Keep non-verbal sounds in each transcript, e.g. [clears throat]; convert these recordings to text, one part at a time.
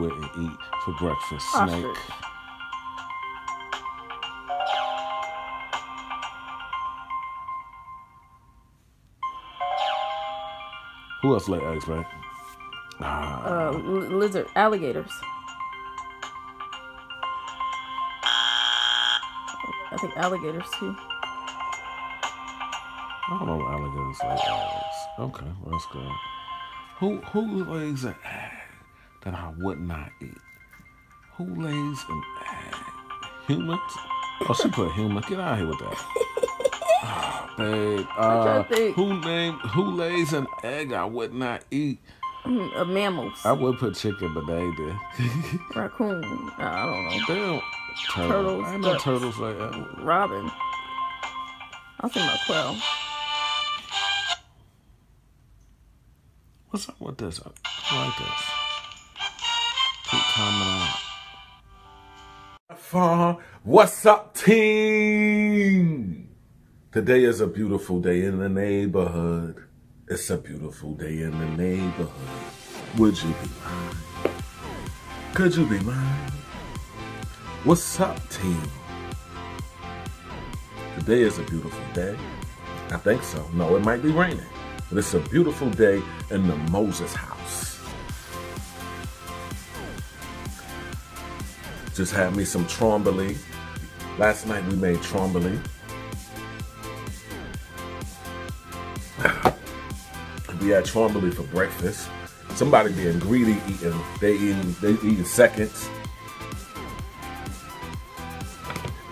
wouldn't eat for breakfast? Ostrich. Snake. Who else lay eggs, right? Ah, Uh, lizard, alligators. I think alligators too. I don't know what alligators lay eggs. Okay, well, that's good. Who who lays an egg that I would not eat? Who lays an egg? Humans? Oh, she put human. Get out of here with that. [laughs] Ah, babe. Uh, trying to think. who name who lays an egg I would not eat? Mm, uh, mammals. I would put chicken, but they did. [laughs] Raccoon. I don't know. Damn. Turtles. Turtles, I know ducks. turtles lay eggs. Robin. I was thinking about quail. What's up with this? I like this. Keep timing out. What's up, team? Today is a beautiful day in the neighborhood. It's a beautiful day in the neighborhood. Would you be mine? Could you be mine? What's up, team? Today is a beautiful day. I think so. No, it might be raining. But it's a beautiful day in the Moses house. Just had me some stromboli. Last night we made stromboli. [laughs] we had stromboli for breakfast. Somebody being greedy eating, they eating, they eating seconds.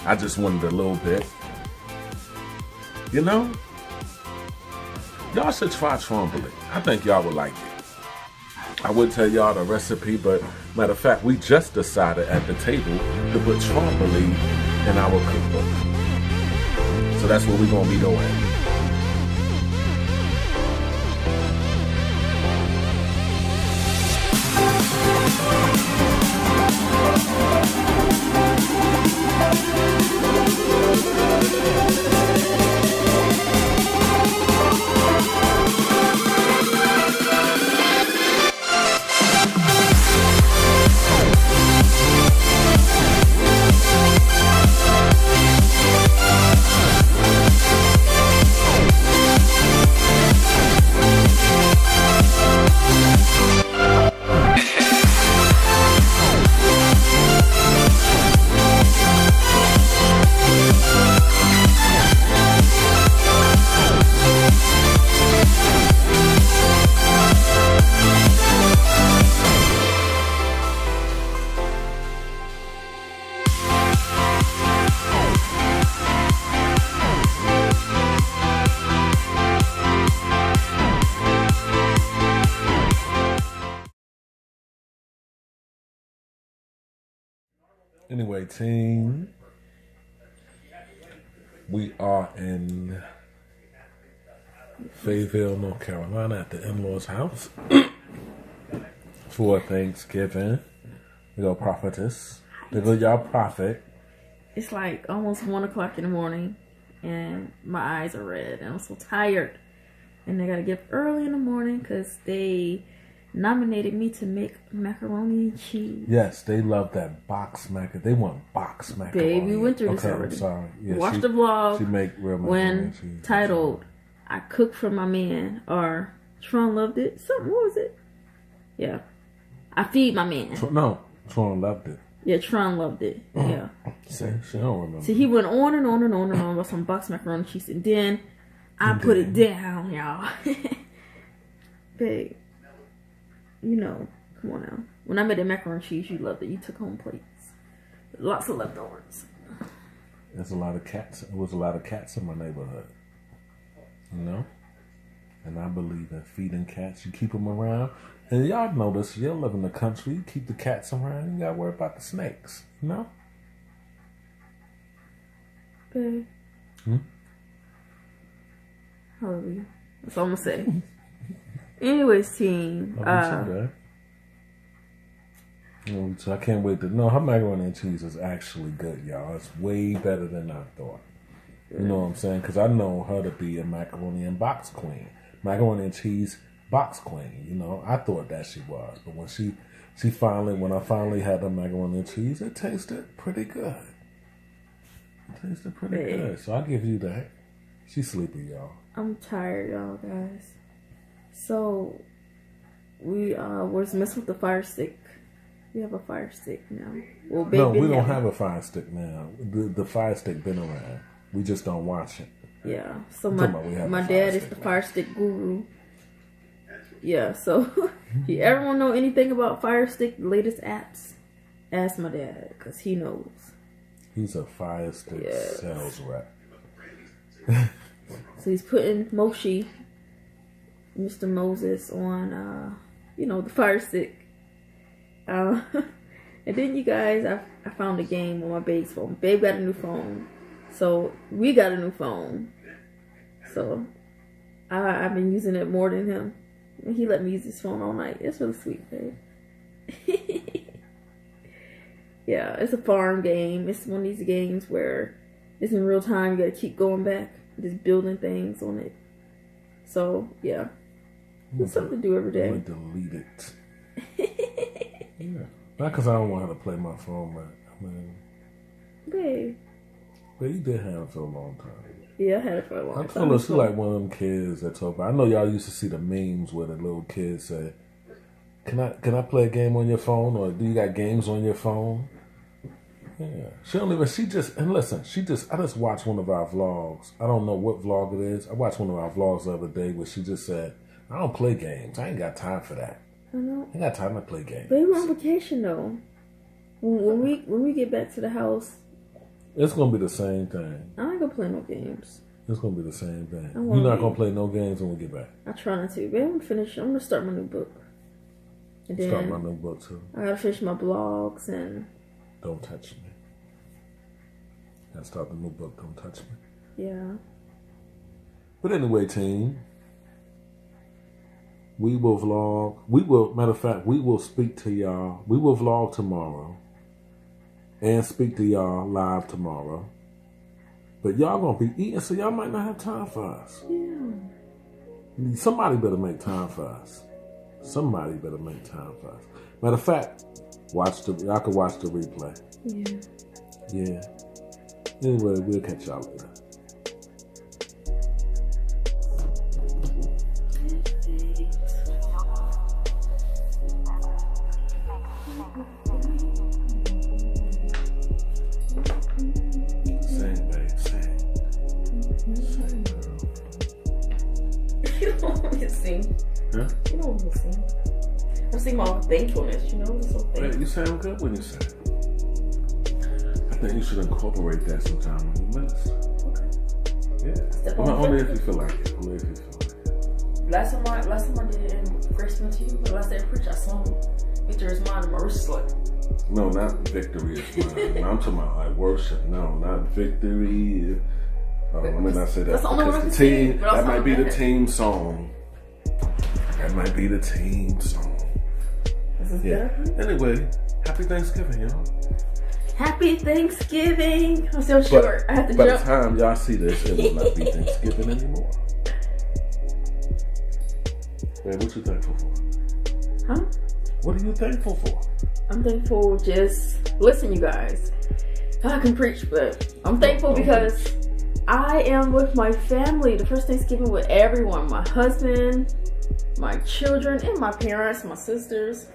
I just wanted a little bit. You know? Y'all should try stromboli. I think y'all would like it. I would tell y'all the recipe, but matter of fact, we just decided at the table to put stromboli in our cookbook. So that's what we're gonna be doing. Anyway, team, we are in Fayetteville, North Carolina, at the in-laws' house [coughs] for Thanksgiving. We go prophetess. They go y'all prophet. It's like almost one o'clock in the morning, and my eyes are red, and I'm so tired. And I gotta get up early in the morning because they nominated me to make macaroni and cheese. Yes, they love that box mac. They want box macaroni. Babe, we went through this okay, already. I'm sorry. Yeah, Watch she- the vlog She make real macaroni when and cheese. titled "I cook for my man" or Tron loved it. Something what was it? Yeah, I feed my man. Tr- No, Tron loved it. Yeah, Tron loved it. [clears throat] Yeah. See, she don't remember. So he went on and on and on and on about some box macaroni and cheese, and then I put it down, y'all. [laughs] Babe, you know, come on now. When I made the macaroni and cheese, you loved it. You took home plates, lots of leftovers. There's a lot of cats. There was a lot of cats in my neighborhood. You know? And I believe in feeding cats. You keep them around. And y'all know this. You live in the country. You keep the cats around. You got to worry about the snakes. You know? Babe. Hmm? Hallelujah. That's all I'm gonna say. [laughs] Anyways, team. Uh, So I can't wait to know her macaroni and cheese is actually good, y'all. It's way better than I thought. You know what I'm saying? Because I know her to be a macaroni and box queen, macaroni and cheese box queen. You know, I thought that she was, but when she she finally, when I finally had the macaroni and cheese, it tasted pretty good. It tasted pretty Hey. good. So I give you that. She's sleepy, y'all. I'm tired, y'all guys. So we uh was messing with the fire stick. We have a fire stick now. Well, No, we don't have a fire stick now. The the fire stick been around. We just don't watch it. Yeah. So my about we have my dad is the fire stick guru. Yeah. So, [laughs] you everyone know anything about fire stick latest apps? Ask my dad because he knows. He's a fire stick Yes. sales rep. So he's putting Moshi, Mr. Moses, on, uh, you know, the fire stick. Uh, [laughs] and then you guys, I, I found a game on my babe's phone. Babe got a new phone. So we got a new phone. So I, I've been using it more than him. And he let me use his phone all night. It's really sweet, babe. [laughs] yeah, it's a farm game. It's one of these games where it's in real time. You gotta keep going back, just building things on it. So yeah, it's something to do every day. I'm delete it. yeah. Not because I don't want her to play my phone, but I mean, Babe, but you did have it for a long time. yeah, I had it for a long I time. told her she so- like one of them kids that talk about. I know y'all used to see the memes where the little kids say, "Can I can I play a game on your phone?" or "Do you got games on your phone?" Yeah, she don't even. She just and listen. She just. I just watched one of our vlogs. I don't know what vlog it is. I watched one of our vlogs the other day where she just said, "I don't play games. I ain't got time for that. I know. I ain't got time to play games." But we're on vacation though. When, when we when we get back to the house, It's gonna be the same thing. I ain't gonna play no games. It's gonna be the same thing. I You're not be- gonna play no games when we get back. I try not to. Babe, I'm gonna finish. I'm gonna start my new book. And then Start my new book too. I gotta finish my blogs and Don't touch me. Gotta start the new book. Don't touch me. yeah. But anyway, team, we will vlog. We will, matter of fact, we will speak to y'all. We will vlog tomorrow and speak to y'all live tomorrow. But y'all gonna be eating, so y'all might not have time for us. Yeah. Somebody better make time for us. Somebody better make time for us. Matter of fact, watch the. Y'all can watch the replay. Yeah. Yeah. Anyway, we'll catch y'all later. You don't want me to sing. I'm singing my thankfulness, you know? I'm so Hey, thankful. you sound good when you sing. I think you should incorporate that sometime when you minister. Okay. Yeah. Step Well, on only if you feel like it. Only if you feel like it. Last time I last time I did it in Grace Went to You, but last day I preached, I sung Victor is mine and Marissa's like, No, not victory is mine. [laughs] No, I'm talking about like worship. No, not victory. Oh, let me not say that That's the only one I because the team sing, but I'll that might be the team song. That might be the team song. Yeah. Anyway, happy Thanksgiving, y'all. Happy Thanksgiving. I'm still short. I have to by the time y'all see this, it will not be Thanksgiving anymore. Man, what you thankful for? Huh? What are you thankful for? I'm thankful just listen, you guys. I can preach, but I'm thankful Don't because I am with my family. The first Thanksgiving with everyone, my husband, my children, and my parents, my sisters.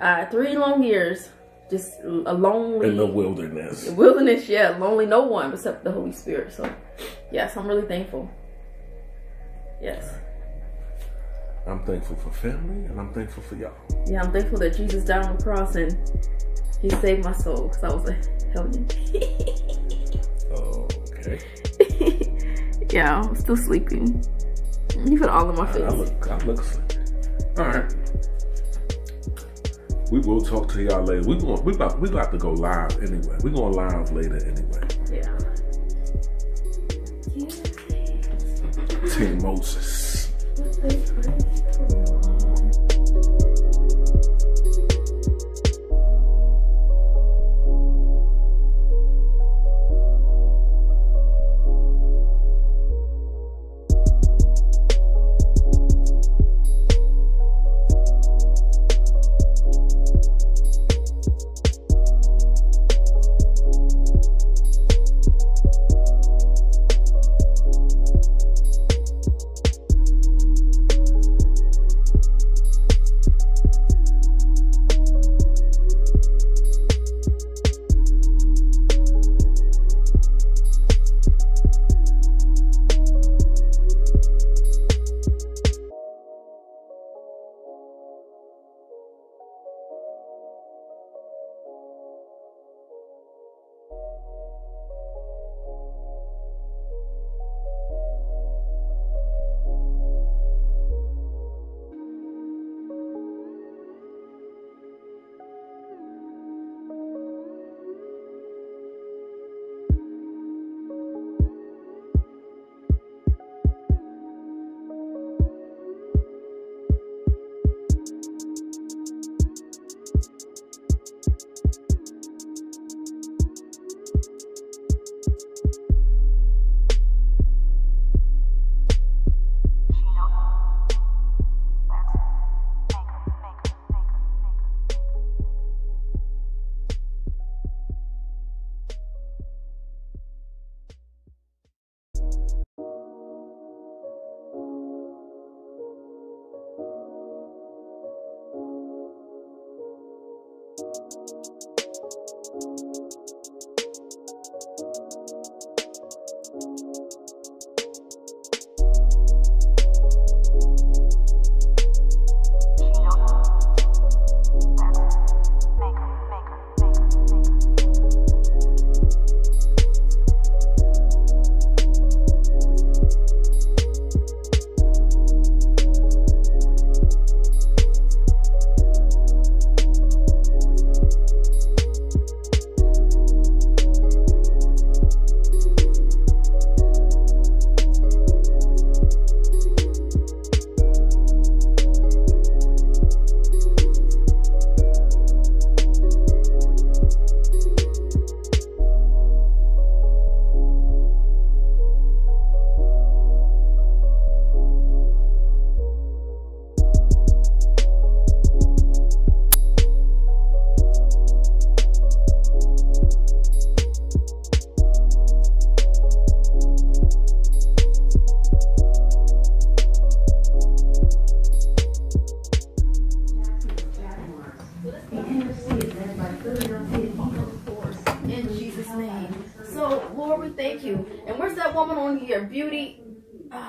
Uh, three long years, just a lonely In the wilderness. [laughs] wilderness. Yeah, lonely, no one except the Holy Spirit. So, yes, I'm really thankful. Yes, I'm thankful for family and I'm thankful for y'all. yeah, I'm thankful that Jesus died on the cross and He saved my soul because I was a hellion. Oh, okay. [laughs] yeah, I'm still sleeping. You put all in my face. I look, I look. All right. We will talk to y'all later. We going we about we about to go live anyway. We going live later anyway. Yeah. Team Moses.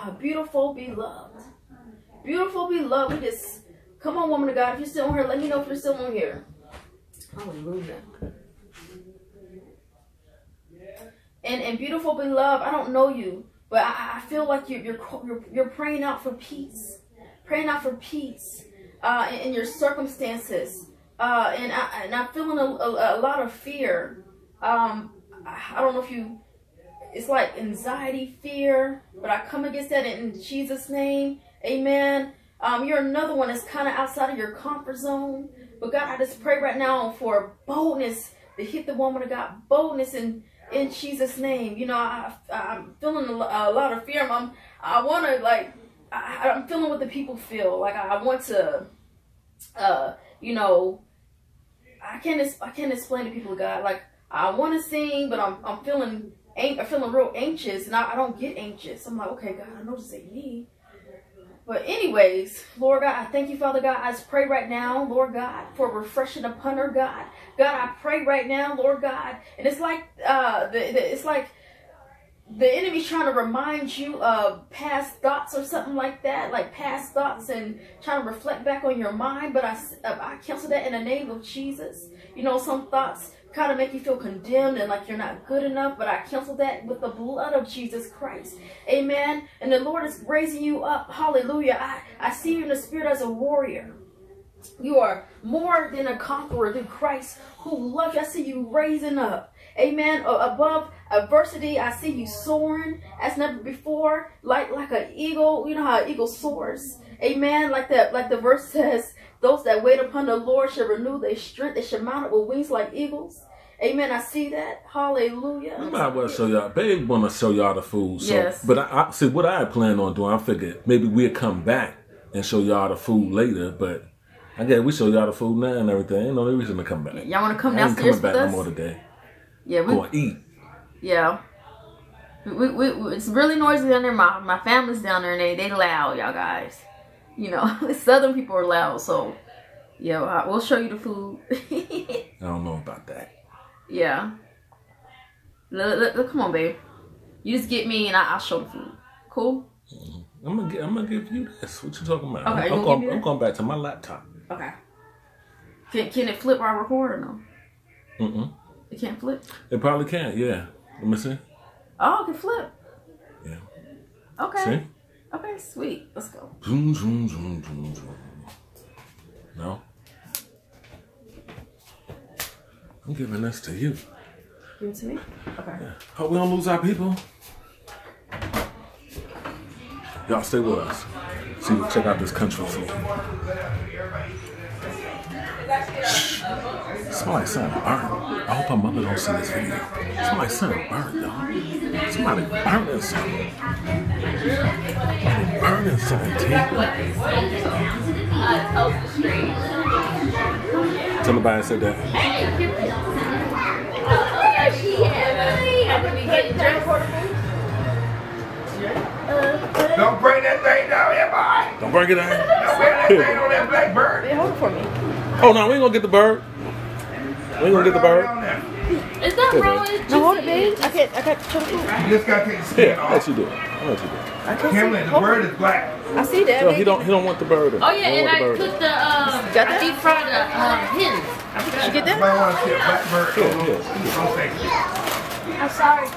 Uh, beautiful, beloved. Beautiful, beloved. We just, come on, woman of God. If you're still on here, let me know if you're still on here. Hallelujah. And, and beautiful, beloved, I don't know you, but I, I feel like you're, you're, you're, you're praying out for peace. Praying out for peace uh, in, in your circumstances. Uh, and, I, and I'm feeling a, a, a lot of fear. Um, I don't know if you, it's like anxiety, fear, but I come against that in Jesus' name. Amen. Um, you're another one that's kind of outside of your comfort zone. But God, I just pray right now for boldness to hit the woman of God. Boldness in, in Jesus' name. You know, I, I'm feeling a, lot of fear. I'm, I want to, like, I, am feeling what the people feel. Like, I, I want to, uh, you know, I can't, I can't explain to people, God, like, I want to sing, but I'm, I'm feeling, I'm feeling real anxious, and I, I don't get anxious. I'm like, okay, God, I know this ain't me. But anyways, Lord God, I thank you, Father God. I just pray right now, Lord God, for refreshing upon her, God. God, I pray right now, Lord God, and it's like, uh, the, the it's like the enemy's trying to remind you of past thoughts or something like that, like past thoughts and trying to reflect back on your mind. But I, I cancel that in the name of Jesus. You know, some thoughts kind of make you feel condemned and like you're not good enough, but I cancel that with the blood of Jesus Christ. Amen. And the Lord is raising you up. Hallelujah. I, I see you in the spirit as a warrior. You are more than a conqueror through Christ who loves you. I see you raising up. Amen. Above adversity, I see you soaring as never before, like like an eagle. You know how an eagle soars. Amen. Like that, like the verse says, those that wait upon the Lord shall renew their strength. They shall mount up with wings like eagles. Amen. I see that. Hallelujah. I might well show y'all. Babe want to show y'all the food. So, yes. But I, I see what I plan on doing. I figured maybe we'll come back and show y'all the food later. But I guess we show y'all the food now and everything. Ain't no reason to come back. Y'all want to come downstairs with us? no more today. Yeah, we go and eat. Yeah. We, we, we, it's really noisy down there. My my family's down there and they they loud, y'all guys. You know, [laughs] Southern people are loud, so yeah, we'll show you the food. [laughs] I don't know about that. Yeah. Look, look, look, come on, babe. You just get me and I, will show the food. Cool. I'm gonna I'm gonna give you this. What you talking about? Okay, I'm, I'm, going, I'm going back to my laptop. Okay. Can can it flip while I record or no? Mm-mm. It can't flip. It probably can. Yeah. Let me see. Oh, it can flip. Yeah. Okay. See? Okay, sweet. Let's go. Zoom, zoom, zoom, zoom, zoom. No? I'm giving this to you. Give it to me? Okay. Yeah. Hope we don't lose our people. Y'all stay with us. See, check out this country food. Like something burnt. I hope my mother don't see this video. Like something burnt, y'all. Somebody burning something. Somebody burning something, T. Tell nobody I said that. Don't bring that thing down here, boy. Don't bring it down. Don't bring that thing on that black bird. Hey, hold it for me. Oh no, we ain't gonna get the bird. We ain't gonna get the bird. Is that wrong? No, hold it, babe. I can't. I got to show the You just gotta take the skin Yeah, I'll off. let you do it. Let you do it. I can't Kimberly, the bird is black. I see that. So he don't he don't want the bird. Oh yeah, and I want the cooked the um, Got that? Deep fried the um, hens. Did you get You that? might want to see a black bird. Yeah, on yeah. those- on things. I'm sorry.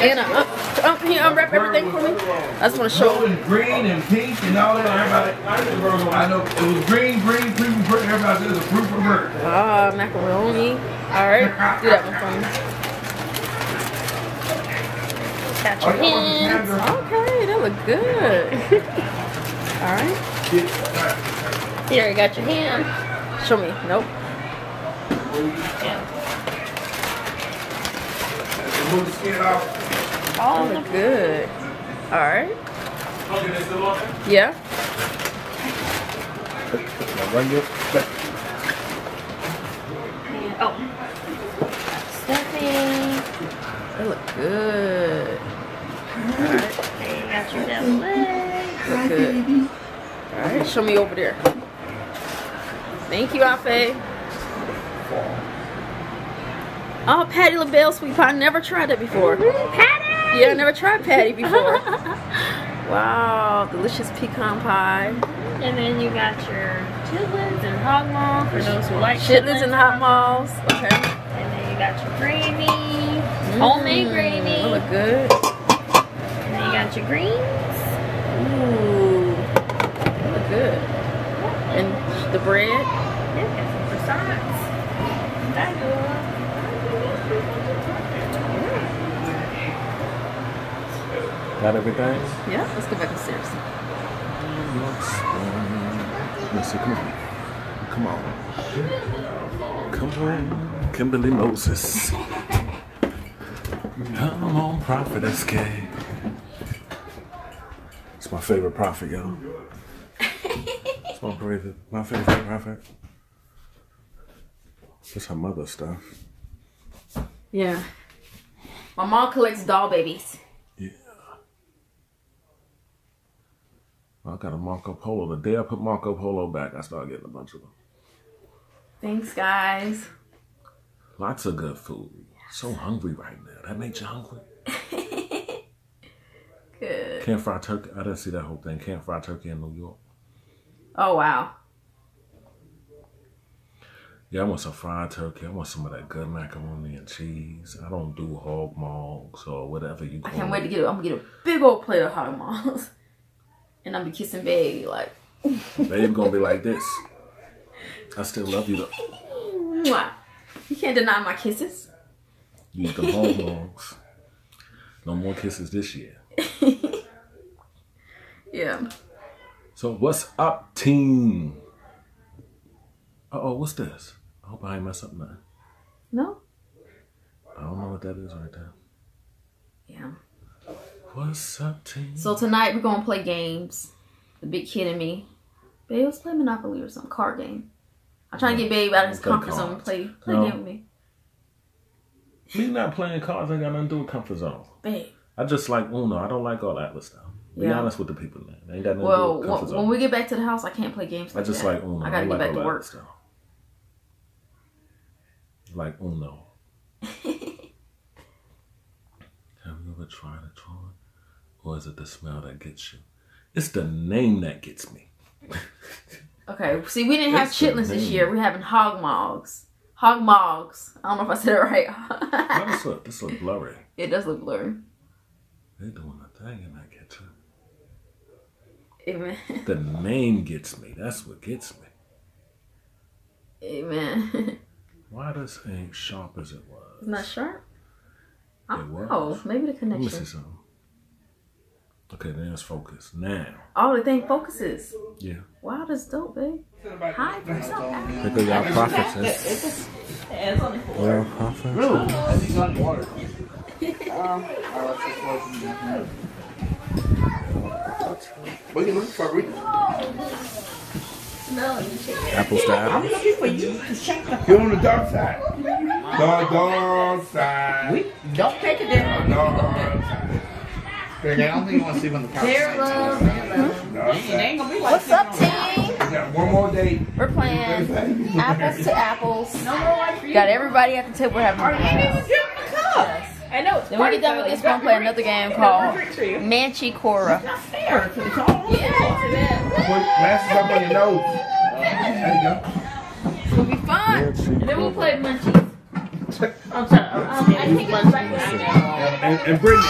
Anna, uh, um, can you unwrap everything for me? I just want to show. Blue and green and pink and all that. Everybody, I know it was green, green, green, green. Everybody said it was a fruit for bird. Ah, macaroni. All right, do that one for me. Got your you want the hands. Okay, that look good. [laughs] All right. Here, you got your hand. Show me. Nope. Move the skin off. All look good. All right. Yeah. Run your back. Oh. Stuffing. That look good. Got your leg. Good. All right. Show me over there. Thank you, Afe. Oh, Patti LaBelle sweet pie. I never tried that before. Patti! Yeah, I never tried Patti before. [laughs] wow, delicious pecan pie. And then you got your chitlins and hog maw for those who like Chitlins and hog malls. Okay. And then you got your gravy, homemade Mm, gravy. That look good. And then you got your greens. Ooh, that look good. And the bread. Yeah, got some croissants. That good. Got everything? Yeah, let's go back upstairs. Let's see, come on. Come on. Come on, Kimberly Moses. Come on, Prophetess K. It's my favorite prophet, yo. It's [laughs] my favorite, my favorite prophet. It's her mother stuff. Yeah. My mom collects doll babies. Yeah. I got a Marco Polo. The day I put Marco Polo back, I started getting a bunch of them. Thanks, guys. Lots of good food. So hungry right now. That made you hungry. [laughs] [laughs] Good. Can't fry turkey. I didn't see that whole thing. Can't fry turkey in New York. Oh wow. Yeah, I want some fried turkey. I want some of that good macaroni and cheese. I don't do hog mogs or whatever you I can't wait to get. it. I'm gonna get a big old plate of hog moms, [laughs] and I'll be kissing baby like. Babe gonna be like this. I still love you though. You can't deny my kisses. You them hog mogs. No more kisses this year. [laughs] Yeah. So what's up, team? Uh oh, what's this? I hope I ain't mess up nothing. No. I don't know what that is right there. Yeah. What's up, team? So tonight we're gonna play games. The big kid and me. Babe, let's play Monopoly or some card game. I'm trying to get Babe out of his comfort zone and play play No. game with me. Me not playing cards ain't got nothing to do with comfort zone. Babe. I just like Uno. I don't like all that stuff. Be Yeah. honest with the people, man. They ain't got nothing Well, to do with when, when we get back to the house, I can't play games. I just that. like Uno. I gotta don't get like back to work. Stuff. Like Uno. [laughs] Have you ever tried a drawing? Or is it the smell that gets you? It's the name that gets me. [laughs] Okay. See, we didn't have chitlins this year. We're having hog mogs. Hog mogs. I don't know if I said it right. [laughs] this look, this look blurry. it does look blurry. They're doing a thing in that kitchen. Amen. The name gets me. That's what gets me. Amen. Why this ain't sharp as it was? It's not sharp. I It don't was. know. Maybe the connection. Let me see connection. something. Okay, there's focus. Now. Oh, the thing focuses. Yeah. Wow, that's dope, babe. Hi, what's up? Look at y'all prophetess. Well, prophet. I think on water. [laughs] What are you looking for, Rick? Apples to I'm looking for you to shake the. You're on the dark side. The dark side. We don't take it there. Dark side. Greg, I don't think you want to see when the couch Their love, their love. Dark It side. ain't gonna be like What's up, team? Got one more day. We're playing [laughs] apples to apples. No more life for you. Got everybody at the table. We're having Or I know. It's Then when we get done with this, we're gonna play another game called Manchi Cora. Not fair. 'cause It's all on the. Put glasses up on your nose. There you go. It's gonna be fun. And then we'll play Munchies. [laughs] I'm sorry. Um, I think it's right now. And, and Brittany,